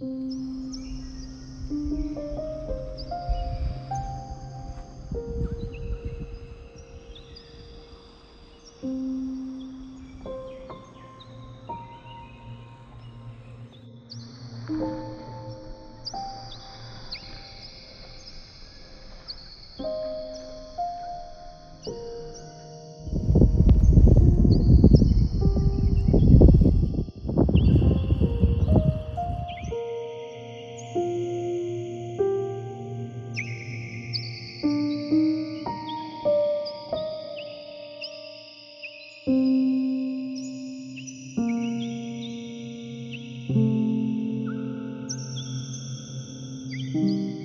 Thank Música